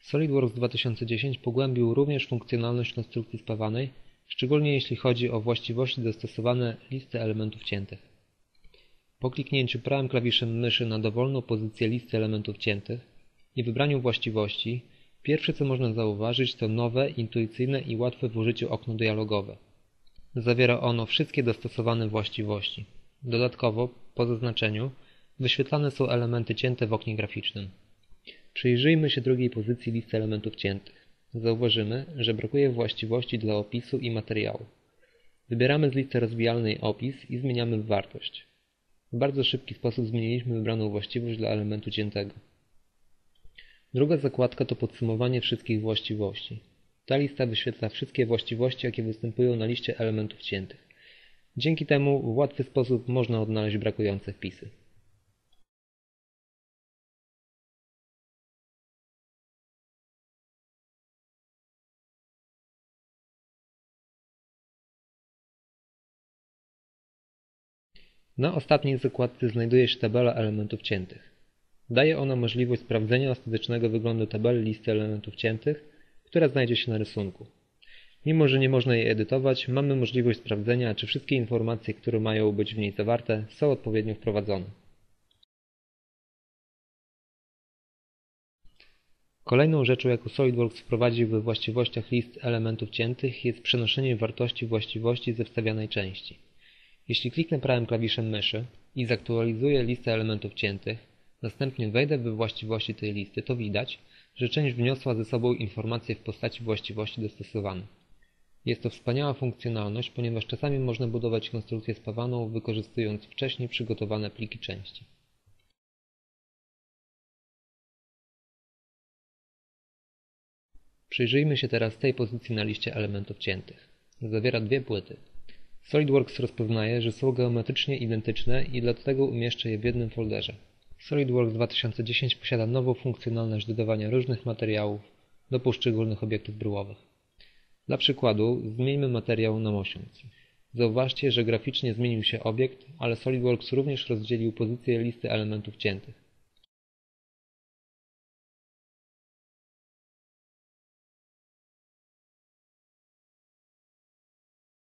SolidWorks 2010 pogłębił również funkcjonalność konstrukcji spawanej, szczególnie jeśli chodzi o właściwości dostosowane listy elementów ciętych. Po kliknięciu prawym klawiszem myszy na dowolną pozycję listy elementów ciętych i wybraniu właściwości, pierwsze co można zauważyć to nowe, intuicyjne i łatwe w użyciu okno dialogowe. Zawiera ono wszystkie dostosowane właściwości. Dodatkowo, po zaznaczeniu, wyświetlane są elementy cięte w oknie graficznym. Przyjrzyjmy się drugiej pozycji listy elementów ciętych. Zauważymy, że brakuje właściwości dla opisu i materiału. Wybieramy z listy rozwijalnej opis i zmieniamy wartość. W bardzo szybki sposób zmieniliśmy wybraną właściwość dla elementu ciętego. Druga zakładka to podsumowanie wszystkich właściwości. Ta lista wyświetla wszystkie właściwości, jakie występują na liście elementów ciętych. Dzięki temu w łatwy sposób można odnaleźć brakujące wpisy. Na ostatniej zakładce znajduje się tabela elementów ciętych. Daje ona możliwość sprawdzenia ostatecznego wyglądu tabeli listy elementów ciętych, która znajdzie się na rysunku. Mimo, że nie można jej edytować, mamy możliwość sprawdzenia, czy wszystkie informacje, które mają być w niej zawarte, są odpowiednio wprowadzone. Kolejną rzeczą, jaką SolidWorks wprowadził we właściwościach list elementów ciętych jest przenoszenie wartości właściwości ze wstawianej części. Jeśli kliknę prawym klawiszem myszy i zaktualizuję listę elementów ciętych, następnie wejdę we właściwości tej listy, to widać, że część wniosła ze sobą informacje w postaci właściwości dostosowanych. Jest to wspaniała funkcjonalność, ponieważ czasami można budować konstrukcję spawaną wykorzystując wcześniej przygotowane pliki części. Przyjrzyjmy się teraz tej pozycji na liście elementów ciętych. Zawiera dwie płyty. SolidWorks rozpoznaje, że są geometrycznie identyczne i dlatego umieszcza je w jednym folderze. SolidWorks 2010 posiada nową funkcjonalność dodawania różnych materiałów do poszczególnych obiektów bryłowych. Dla przykładu zmieńmy materiał na mosiąc. Zauważcie, że graficznie zmienił się obiekt, ale SolidWorks również rozdzielił pozycję listy elementów ciętych.